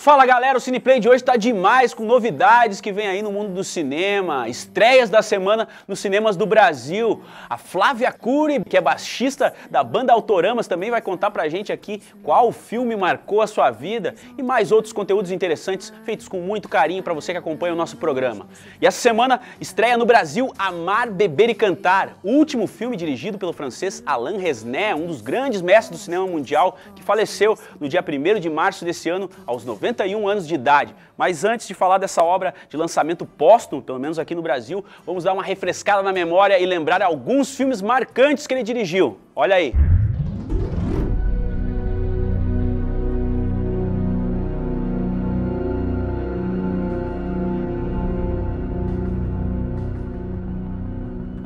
Fala galera, o Cineplay de hoje tá demais com novidades que vem aí no mundo do cinema, estreias da semana nos cinemas do Brasil. A Flávia Cury, que é baixista da banda Autoramas, também vai contar pra gente aqui qual filme marcou a sua vida e mais outros conteúdos interessantes feitos com muito carinho para você que acompanha o nosso programa. E essa semana estreia no Brasil Amar, Beber e Cantar, o último filme dirigido pelo francês Alain Resnais, um dos grandes mestres do cinema mundial, que faleceu no dia 1 de março desse ano aos 90 91 anos de idade. Mas antes de falar dessa obra de lançamento póstumo, pelo menos aqui no Brasil, vamos dar uma refrescada na memória e lembrar alguns filmes marcantes que ele dirigiu. Olha aí.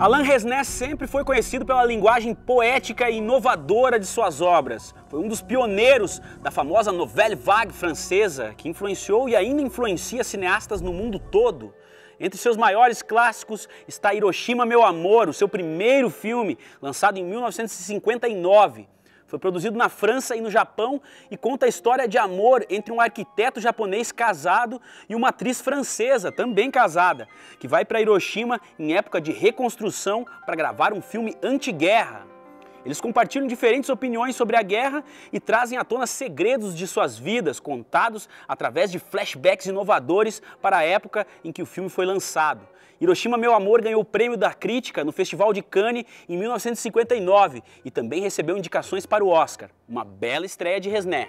Alain Resnais sempre foi conhecido pela linguagem poética e inovadora de suas obras. Foi um dos pioneiros da famosa Nouvelle Vague francesa, que influenciou e ainda influencia cineastas no mundo todo. Entre seus maiores clássicos está Hiroshima, Meu Amor, o seu primeiro filme, lançado em 1959. Foi produzido na França e no Japão e conta a história de amor entre um arquiteto japonês casado e uma atriz francesa, também casada, que vai para Hiroshima em época de reconstrução para gravar um filme anti-guerra. Eles compartilham diferentes opiniões sobre a guerra e trazem à tona segredos de suas vidas, contados através de flashbacks inovadores para a época em que o filme foi lançado. Hiroshima Meu Amor ganhou o prêmio da crítica no Festival de Cannes em 1959 e também recebeu indicações para o Oscar. Uma bela estreia de Resné.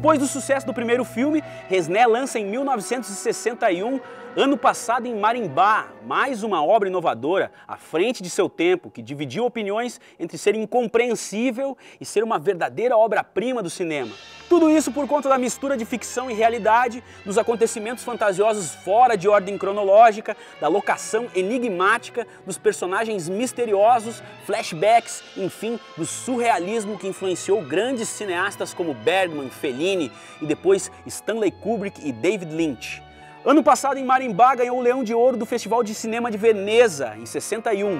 Depois do sucesso do primeiro filme, Resné lança em 1961 Ano passado em Marimbá, mais uma obra inovadora à frente de seu tempo, que dividiu opiniões entre ser incompreensível e ser uma verdadeira obra-prima do cinema. Tudo isso por conta da mistura de ficção e realidade, dos acontecimentos fantasiosos fora de ordem cronológica, da locação enigmática, dos personagens misteriosos, flashbacks, enfim, do surrealismo que influenciou grandes cineastas como Bergman, Fellini e depois Stanley Kubrick e David Lynch. Ano passado, em Marimbá, ganhou o Leão de Ouro do Festival de Cinema de Veneza, em 61.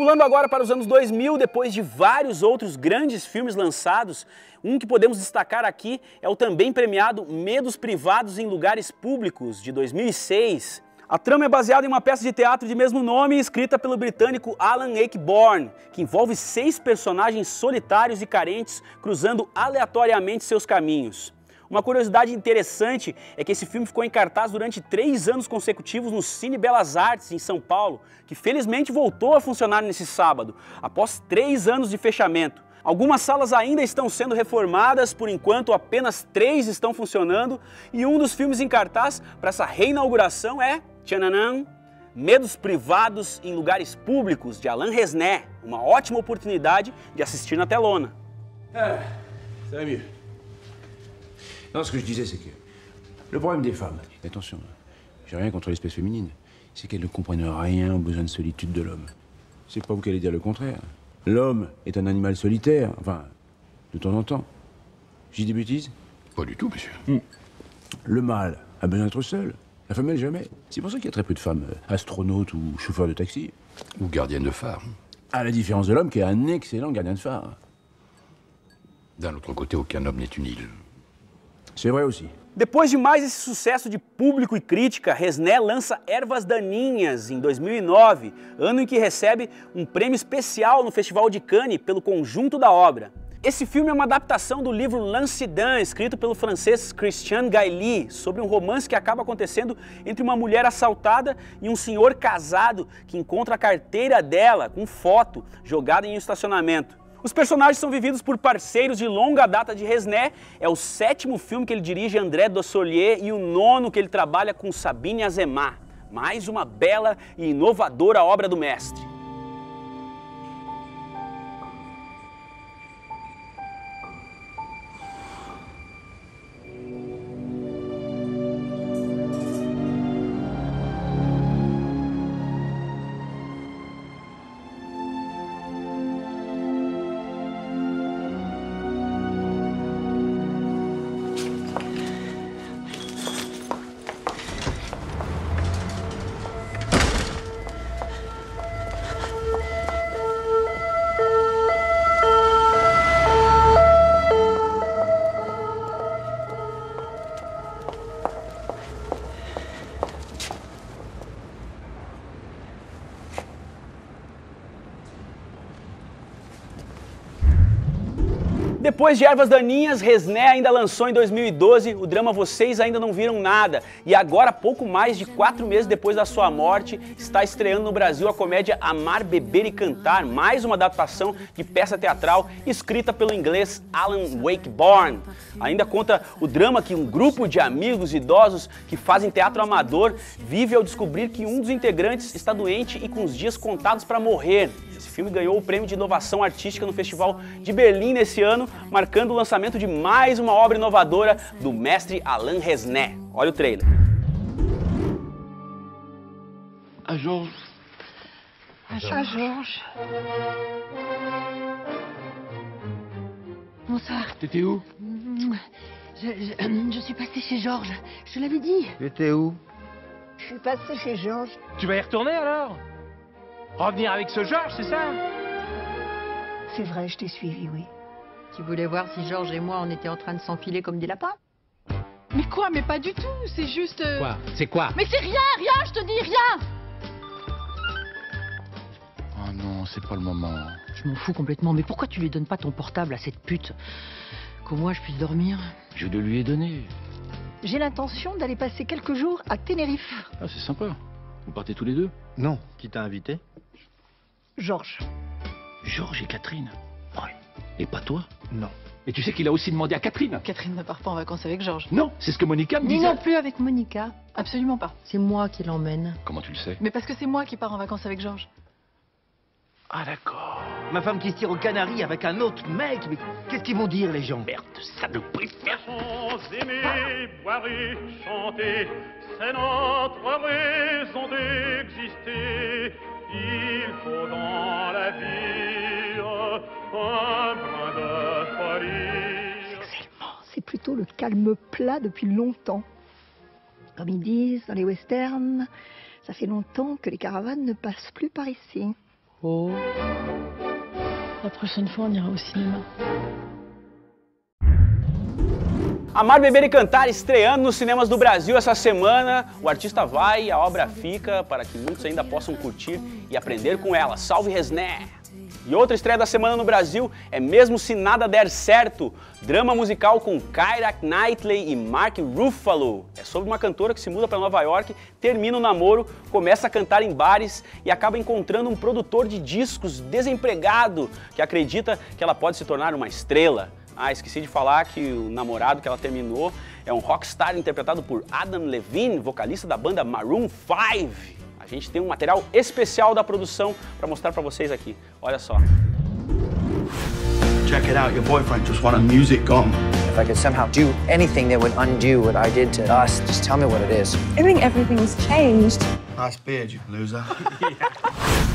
Pulando agora para os anos 2000, depois de vários outros grandes filmes lançados, um que podemos destacar aqui é o também premiado Medos Privados em Lugares Públicos, de 2006. A trama é baseada em uma peça de teatro de mesmo nome, escrita pelo britânico Alan Ayckbourn, que envolve seis personagens solitários e carentes cruzando aleatoriamente seus caminhos. Uma curiosidade interessante é que esse filme ficou em cartaz durante três anos consecutivos no Cine Belas Artes, em São Paulo, que felizmente voltou a funcionar nesse sábado, após três anos de fechamento. Algumas salas ainda estão sendo reformadas, por enquanto apenas três estão funcionando, e um dos filmes em cartaz para essa reinauguração é Tchananan, Medos Privados em Lugares Públicos, de Alain Resné. Uma ótima oportunidade de assistir na telona. É, Samir. Non, ce que je disais, c'est que le problème des femmes, attention, j'ai rien contre l'espèce féminine, c'est qu'elles ne comprennent rien aux besoins de solitude de l'homme. C'est pas vous qui allez dire le contraire. L'homme est un animal solitaire, enfin, de temps en temps. J'ai des bêtises? Pas du tout, monsieur. Hmm. Le mâle a besoin d'être seul. La femelle, jamais. C'est pour ça qu'il y a très peu de femmes euh, astronautes ou chauffeurs de taxi. Ou gardienne de phare. À la différence de l'homme qui est un excellent gardien de phare. D'un autre côté, aucun homme n'est une île. C'est vrai aussi. Depois de mais esse sucesso de público e crítica, Resné lança Ervas Daninhas em 2009, ano em que recebe um prêmio especial no Festival de Cannes pelo conjunto da obra. Esse filme é uma adaptação do livro L'Incident, escrito pelo francês Christian Gailly, sobre um romance que acaba acontecendo entre uma mulher assaltada e um senhor casado que encontra a carteira dela com foto jogada em um estacionamento. Os personagens são vividos por parceiros de longa data de Resné. É o sétimo filme que ele dirige André Dossolier e o nono que ele trabalha com Sabine Azemar. Mais uma bela e inovadora obra do mestre. Depois de Ervas Daninhas, Resné ainda lançou em 2012 o drama Vocês Ainda Não Viram Nada. E agora, pouco mais de quatro meses depois da sua morte, está estreando no Brasil a comédia Amar, Beber e Cantar, mais uma adaptação de peça teatral escrita pelo inglês Alan Wakeborn. Ainda conta o drama que um grupo de amigos idosos que fazem teatro amador vive ao descobrir que um dos integrantes está doente e com os dias contados para morrer. Esse filme ganhou o prêmio de inovação artística no Festival de Berlim nesse ano, marcando o lançamento de mais uma obra inovadora do mestre Alain Resnais. Olha o trailer. Ah, Georges. Ah, Georges. Bonsoir. T'étais où Je, je, je suis passée chez Georges. Je te l'avais dit. T'étais où Je suis passée chez Georges. Tu vas y retourner alors Revenir avec ce Georges, c'est ça C'est vrai, je t'ai suivi, oui. Tu voulais voir si Georges et moi on était en train de s'enfiler comme des lapins Mais quoi Mais pas du tout, c'est juste... euh, Quoi C'est quoi Mais c'est rien, rien, je te dis rien Oh non, c'est pas le moment. Je m'en fous complètement, mais pourquoi tu lui donnes pas ton portable à cette pute Qu'au moins je puisse dormir Je le lui ai donné. J'ai l'intention d'aller passer quelques jours à Tenerife. Ah, c'est sympa. Vous partez tous les deux Non. Qui t'a invité Georges. Georges et Catherine Ouais. Et pas toi Non. Et tu sais qu'il a aussi demandé à Catherine Catherine ne part pas en vacances avec Georges. Non, c'est ce que Monica me Ni disait. non plus avec Monica. Absolument pas. C'est moi qui l'emmène. Comment tu le sais Mais parce que c'est moi qui pars en vacances avec Georges. Ah d'accord. Ma femme qui se tire aux Canaries avec un autre mec, mais qu'est-ce qu'ils vont dire les gens? Merde, saloperie. aimer, boire et chanter, c'est notre raison d'exister. Il faut dans la vie un brin de folie. C'est plutôt le calme plat depuis longtemps. Comme ils disent dans les westerns, ça fait longtemps que les caravanes ne passent plus par ici. Oh. La prochaine fois, on ira au cinéma. Amar, Beber e Cantar estreando nos cinemas do Brasil essa semana. O artista vai e a obra fica para que muitos ainda possam curtir e aprender com ela. Salve Resné! E outra estreia da semana no Brasil é Mesmo Se Nada Der Certo, drama musical com Kyra Knightley e Mark Ruffalo. É sobre uma cantora que se muda para Nova York, termina o namoro, começa a cantar em bares e acaba encontrando um produtor de discos desempregado que acredita que ela pode se tornar uma estrela. Ah, esqueci de falar que o namorado que ela terminou é um rockstar interpretado por Adam Levine, vocalista da banda Maroon 5. A gente tem um material especial da produção para mostrar para vocês aqui. Olha só. Check it out, your boyfriend just wanted music gone. If I could somehow do anything that would undo what I did to us, just tell me what it is. I think everything's changed. Nice beard, you loser. Here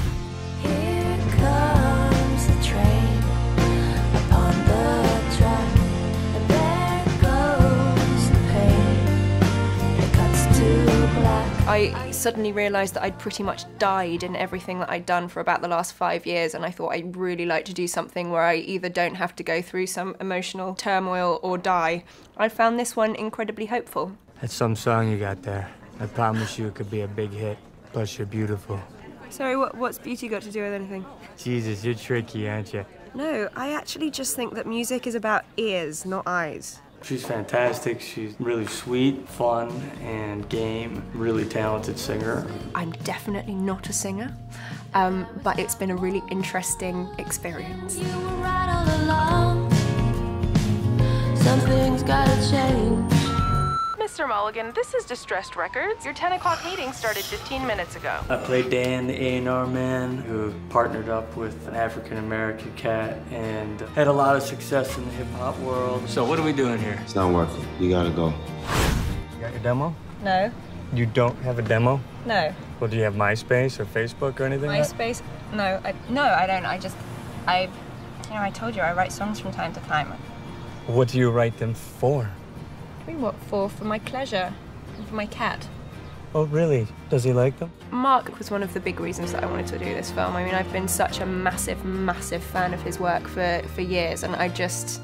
I suddenly realised that I'd pretty much died in everything that I'd done for about the last five years, and I thought I'd really like to do something where I either don't have to go through some emotional turmoil or die. I found this one incredibly hopeful. That's some song you got there. I promise you it could be a big hit. Plus, you're beautiful. Sorry, what, what's beauty got to do with anything? Jesus, you're tricky, aren't you? No, I actually just think that music is about ears, not eyes. She's fantastic. She's really sweet, fun, and game. Really talented singer. I'm definitely not a singer, um, but it's been a really interesting experience. Something's gotta change. Mr. Mulligan, this is Distressed Records. Your 10 o'clock meeting started 15 minutes ago. I played Dan, the A&R man, who partnered up with an African-American cat and had a lot of success in the hip-hop world. So what are we doing here? It's not working. You gotta go. You got your demo? No, You don't have a demo? no. Well, do you have MySpace or Facebook or anything? like- MySpace? No, I, no, I don't. I just, I, you know, I told you I write songs from time to time. What What do you write them for? Do you mean what for? For my pleasure, and for my cat. Oh, really? Does he like them? Mark was one of the big reasons that I wanted to do this film. I mean, I've been such a massive, massive fan of his work for, for years, and I just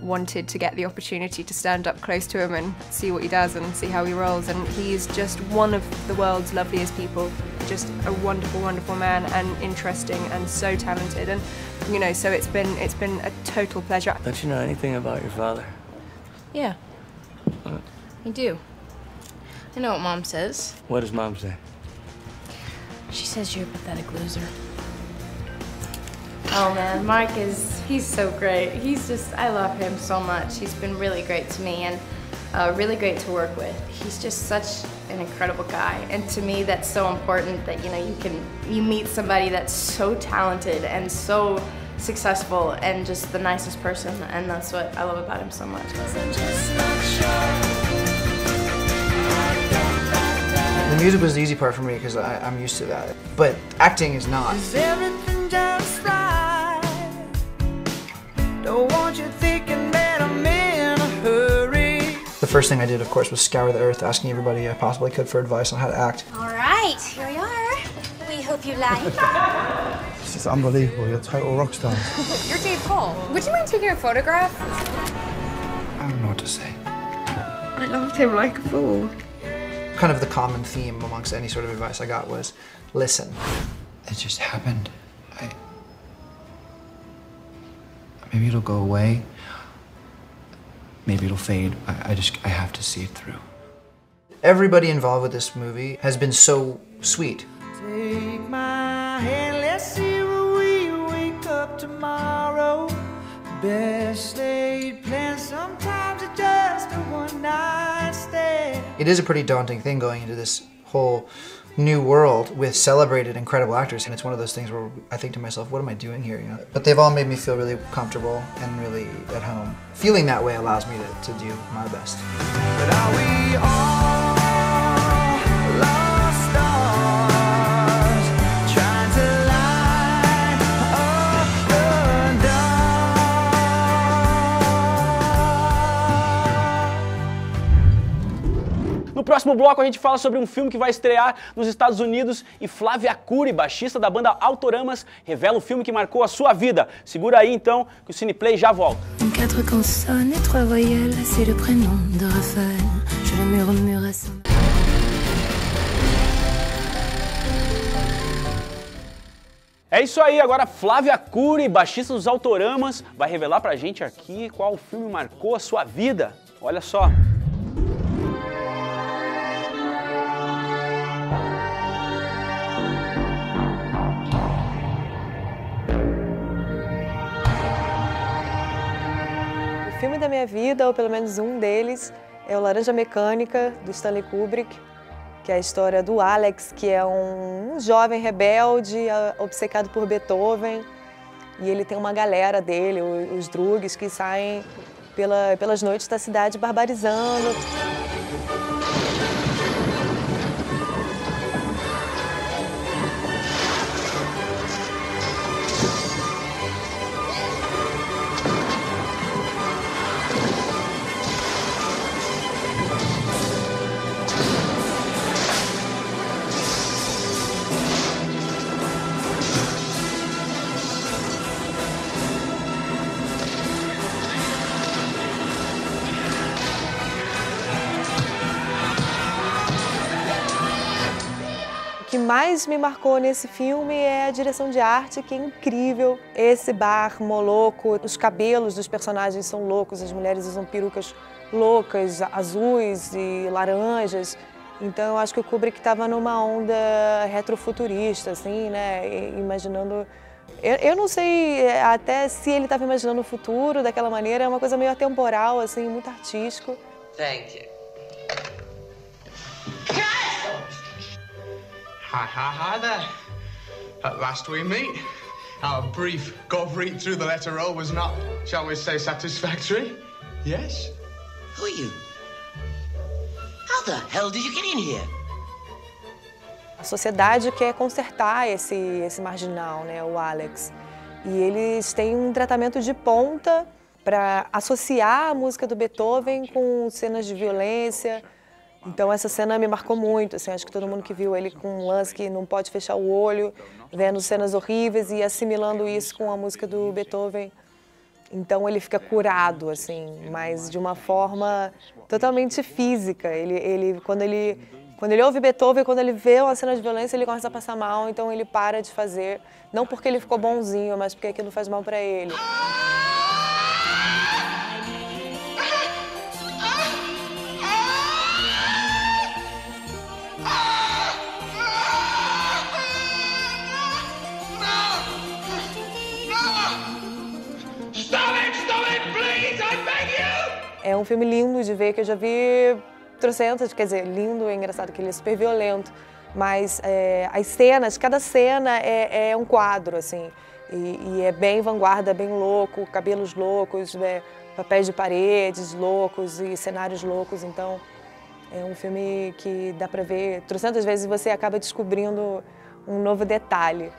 wanted to get the opportunity to stand up close to him and see what he does and see how he rolls. And he's just one of the world's loveliest people, just a wonderful, wonderful man, and interesting and so talented. And you know, so it's been it's been a total pleasure. Don't you know anything about your father? Yeah, I do. I know what mom says. What does mom say? She says you're a pathetic loser. Oh man, Mark is, he's so great. He's just, I love him so much. He's been really great to me and uh, really great to work with. He's just such an incredible guy. And to me, that's so important that, you know, you can, you meet somebody that's so talented and so successful and just the nicest person. And that's what I love about him so much. The music was the easy part for me because I'm used to that. But acting is not. Is everything just right? Don't want you thinking that I'm in a hurry. The first thing I did, of course, was scour the earth, asking everybody I possibly could for advice on how to act. All right, here we are. We hope you like. This is unbelievable. You're a total rock star. You're Dave Cole. Would you mind taking a photograph? I don't know what to say. I loved him like a fool. Kind of the common theme amongst any sort of advice I got was listen. It just happened. I. Maybe it'll go away. Maybe it'll fade. I, I just. I have to see it through. Everybody involved with this movie has been so sweet. Take my hand, Best laid plans, sometimes it's just a one night stand. It is a pretty daunting thing going into this whole new world with celebrated incredible actors and it's one of those things where I think to myself what am I doing here you know? But they've all made me feel really comfortable and really at home. Feeling that way allows me to, to do my best No próximo bloco a gente fala sobre um filme que vai estrear nos Estados Unidos e Flávia Cury, baixista da banda Autoramas, revela o filme que marcou a sua vida. Segura aí então que o Cineplay já volta. É isso aí, agora Flávia Cury, baixista dos Autoramas, vai revelar pra gente aqui qual filme marcou a sua vida. Olha só. Da minha vida, ou pelo menos um deles, é o Laranja Mecânica, do Stanley Kubrick, que é a história do Alex, que é um jovem rebelde, obcecado por Beethoven, e ele tem uma galera dele, os drugs, que saem pela- pelas noites da cidade barbarizando. Mais me marcou nesse filme é a direção de arte, que é incrível. Esse bar moloco, os cabelos dos personagens são loucos, as mulheres usam perucas loucas, azuis e laranjas. Então eu acho que o Kubrick estava numa onda retrofuturista, assim, né? Imaginando. Eu, eu não sei é, até se ele estava imaginando o futuro daquela maneira, é uma coisa meio atemporal, assim, muito artístico. Thank you. Hi, hi, hi there. At last we meet. Our brief gov read through the letter roll was not, shall we say, satisfactory. Yes? Who are you? How the hell did you get in here? A sociedade quer consertar esse, esse marginal, né, o Alex. E eles têm um tratamento de ponta para associar a música do Beethoven com cenas de violência. Então essa cena me marcou muito, assim, acho que todo mundo que viu ele com um lance que não pode fechar o olho, vendo cenas horríveis e assimilando isso com a música do Beethoven. Então ele fica curado, assim, mas de uma forma totalmente física. Ele, ele, quando ele, quando ele ouve Beethoven, quando ele vê uma cena de violência, ele começa a passar mal. Então ele para de fazer, não porque ele ficou bonzinho, mas porque aquilo faz mal para ele. É um filme lindo de ver, que eu já vi trocentas, quer dizer, lindo é engraçado, que ele é super violento, mas é, as cenas, cada cena é, é um quadro, assim, e, e, é bem vanguarda, bem louco, cabelos loucos, é, papéis de paredes loucos e cenários loucos, então é um filme que dá para ver trocentas vezes e você acaba descobrindo um novo detalhe.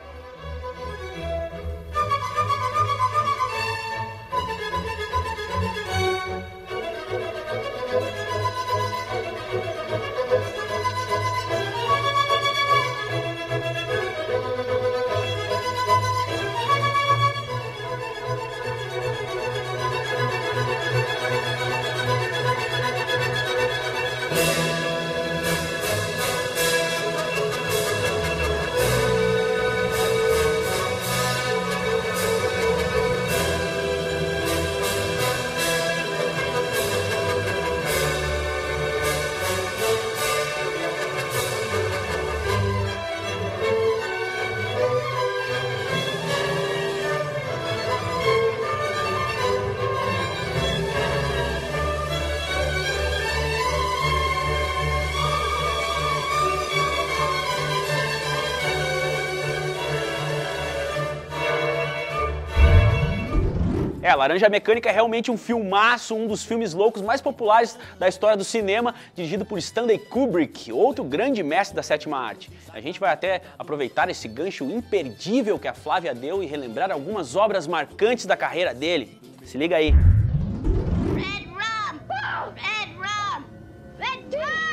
Laranja Mecânica é realmente um filmaço, um dos filmes loucos mais populares da história do cinema, dirigido por Stanley Kubrick, outro grande mestre da sétima arte. A gente vai até aproveitar esse gancho imperdível que a Flávia deu e relembrar algumas obras marcantes da carreira dele. Se liga aí. Red rum! Red rum! Red rum!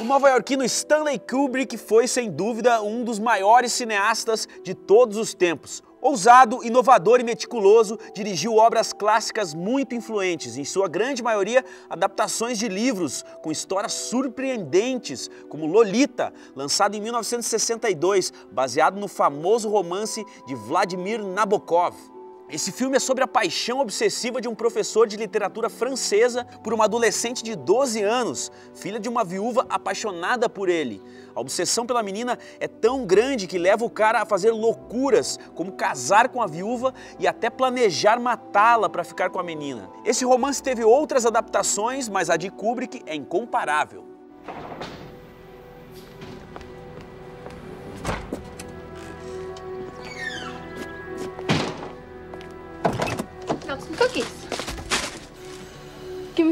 O nova-iorquino Stanley Kubrick foi, sem dúvida, um dos maiores cineastas de todos os tempos. Ousado, inovador e meticuloso, dirigiu obras clássicas muito influentes, em sua grande maioria adaptações de livros com histórias surpreendentes, como Lolita, lançado em 1962, baseado no famoso romance de Vladimir Nabokov. Esse filme é sobre a paixão obsessiva de um professor de literatura francesa por uma adolescente de 12 anos, filha de uma viúva apaixonada por ele. A obsessão pela menina é tão grande que leva o cara a fazer loucuras, como casar com a viúva e até planejar matá-la para ficar com a menina. Esse romance teve outras adaptações, mas a de Kubrick é incomparável.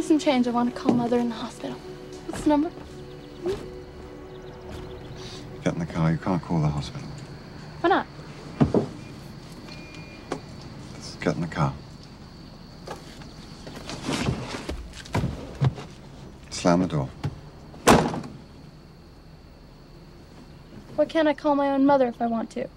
Some change. I want to call mother in the hospital. What's the number? Get in the car. You can't call the hospital. Why not? Let's get in the car. Slam the door. Why can't I call my own mother if I want to?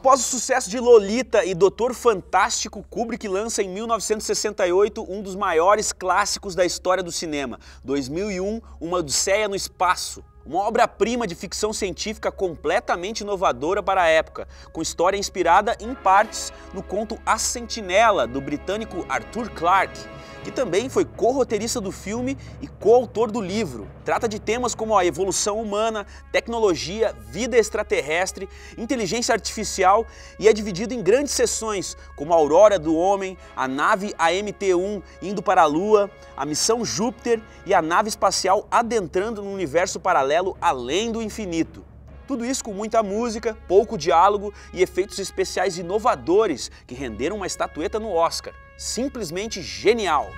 Após o sucesso de Lolita e Doutor Fantástico, Kubrick lança em 1968 um dos maiores clássicos da história do cinema, 2001, Uma Odisseia no Espaço. Uma obra-prima de ficção científica completamente inovadora para a época, com história inspirada em partes no conto A Sentinela, do britânico Arthur Clarke, que também foi co-roteirista do filme e coautor do livro. Trata de temas como a evolução humana, tecnologia, vida extraterrestre, inteligência artificial e é dividido em grandes seções, como a Aurora do Homem, a nave AMT-1 indo para a Lua, a missão Júpiter e a nave espacial adentrando no universo paralelo além do infinito. Tudo isso com muita música, pouco diálogo e efeitos especiais inovadores que renderam uma estatueta no Oscar. Simplesmente genial!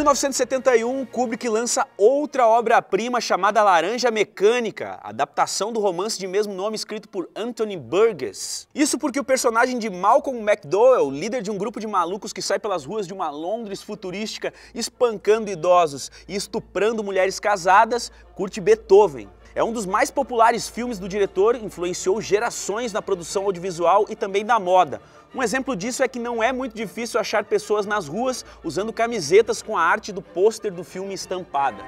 1971, Kubrick lança outra obra-prima chamada Laranja Mecânica, adaptação do romance de mesmo nome escrito por Anthony Burgess. Isso porque o personagem de Malcolm McDowell, líder de um grupo de malucos que sai pelas ruas de uma Londres futurística espancando idosos e estuprando mulheres casadas, curte Beethoven. É um dos mais populares filmes do diretor, influenciou gerações na produção audiovisual e também na moda. Um exemplo disso é que não é muito difícil achar pessoas nas ruas usando camisetas com a arte do pôster do filme estampada.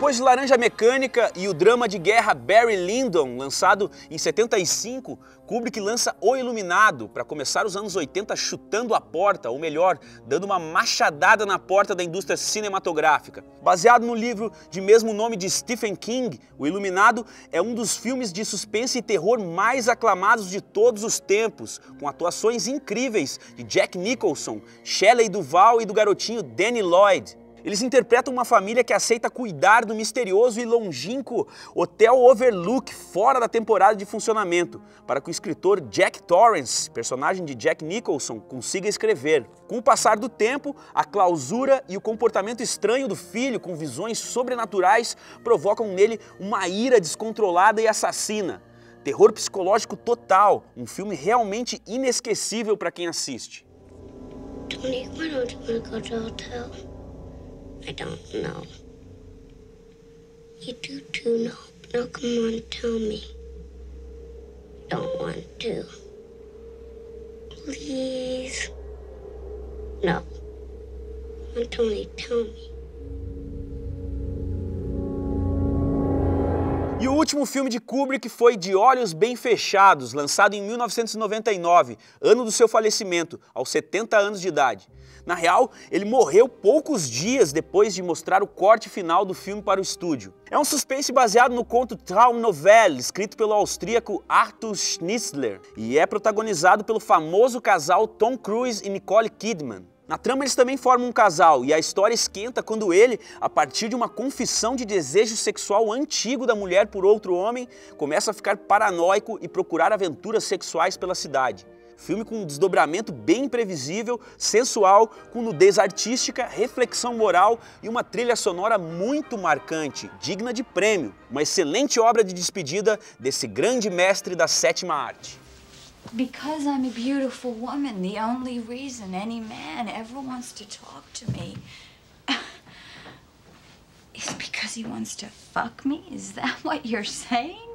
Depois de Laranja Mecânica e o drama de guerra Barry Lyndon, lançado em 75, Kubrick lança O Iluminado para começar os anos 80 chutando a porta, ou melhor, dando uma machadada na porta da indústria cinematográfica. Baseado no livro de mesmo nome de Stephen King, O Iluminado é um dos filmes de suspense e terror mais aclamados de todos os tempos, com atuações incríveis de Jack Nicholson, Shelley Duvall e do garotinho Danny Lloyd. Eles interpretam uma família que aceita cuidar do misterioso e longínquo Hotel Overlook fora da temporada de funcionamento, para que o escritor Jack Torrance, personagem de Jack Nicholson, consiga escrever. Com o passar do tempo, a clausura e o comportamento estranho do filho com visões sobrenaturais provocam nele uma ira descontrolada e assassina. Terror psicológico total, um filme realmente inesquecível para quem assiste. Tony, why don't you? I don't know. You do too know. Now come on, tell me. Don't want to. Please. No. Come on, Tony, tell me. Último filme de Kubrick foi De Olhos Bem Fechados, lançado em 1999, ano do seu falecimento, aos 70 anos de idade. Na real, ele morreu poucos dias depois de mostrar o corte final do filme para o estúdio. É um suspense baseado no conto Traumnovelle, escrito pelo austríaco Arthur Schnitzler, e é protagonizado pelo famoso casal Tom Cruise e Nicole Kidman. Na trama eles também formam um casal e a história esquenta quando ele, a partir de uma confissão de desejo sexual antigo da mulher por outro homem, começa a ficar paranoico e procurar aventuras sexuais pela cidade. Filme com um desdobramento bem imprevisível, sensual, com nudez artística, reflexão moral e uma trilha sonora muito marcante, digna de prêmio. Uma excelente obra de despedida desse grande mestre da sétima arte. Because I'm a beautiful woman, the only reason any man ever wants to talk to me is because he wants to fuck me? Is that what you're saying?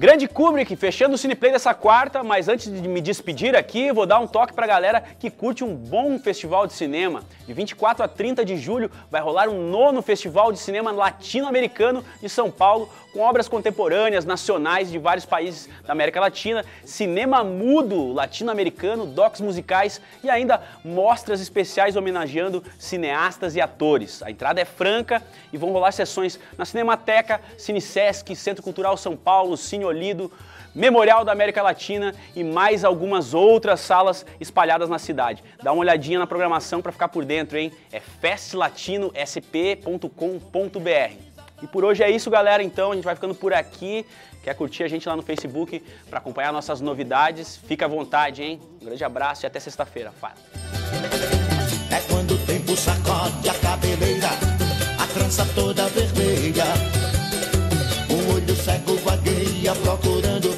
Grande Kubrick, fechando o Cineplay dessa quarta, mas antes de me despedir aqui, vou dar um toque pra galera que curte um bom festival de cinema. De 24 a 30 de julho vai rolar um nono Festival de Cinema Latino-Americano de São Paulo, com obras contemporâneas, nacionais de vários países da América Latina, cinema mudo latino-americano, docs musicais e ainda mostras especiais homenageando cineastas e atores. A entrada é franca e vão rolar sessões na Cinemateca, Cinesesc, Centro Cultural São Paulo, Cine Olido, Memorial da América Latina e mais algumas outras salas espalhadas na cidade. Dá uma olhadinha na programação para ficar por dentro, hein? É festlatinosp.com.br. E por hoje é isso, galera. Então a gente vai ficando por aqui. Quer curtir a gente lá no Facebook para acompanhar nossas novidades? Fica à vontade, hein? Um grande abraço e até sexta-feira. Fala. É quando o tempo sacode a cabeleira, a trança toda vermelha. O olho cego vagueia procurando